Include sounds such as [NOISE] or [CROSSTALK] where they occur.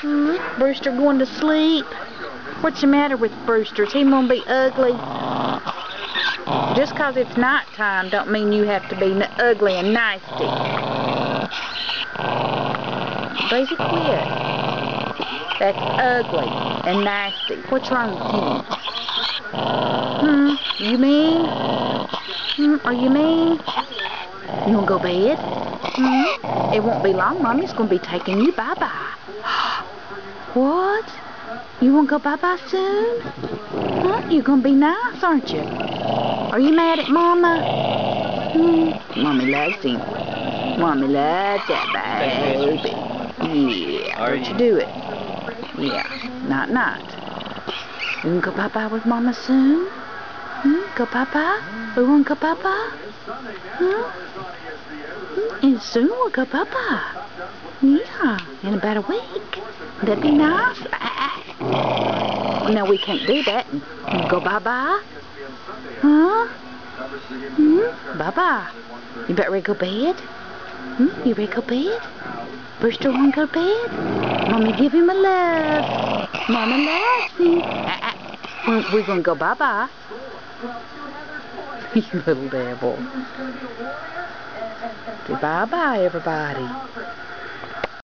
Hmm? Brewster going to sleep? What's the matter with Brewster? Is he gonna be ugly? Just 'cause it's nighttime don't mean you have to be ugly and nasty. Daisy, quit. That's ugly and nasty. What's wrong with you? Hmm? You mean? Hmm? Are you mean? You wanna go bed? Hmm? It won't be long, Mommy's gonna be taking you bye-bye. [GASPS] what? You wanna go bye-bye soon? Huh? You're gonna be nice, aren't you? Are you mad at Mama? Hmm? Mommy loves him. Mommy loves that baby. Yeah, Are don't you you? do it. Yeah, not not. You wanna go bye-bye with Mama soon? Hmm? Go bye-bye? We wanna go bye-bye? Huh? Hmm? And soon we'll go bye-bye. Yeah, in about a week. That'd be nice. No, we can't do that. Go bye-bye. Huh? Hmm? Bye-bye. You better to go bed? Hmm? You ready to go bed? Brewster want to go to bed? Mommy give him a love. Mama loves him. We're, going to go bye-bye. [LAUGHS] you little devil. Bye-bye, everybody.